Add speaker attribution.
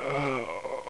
Speaker 1: Uh,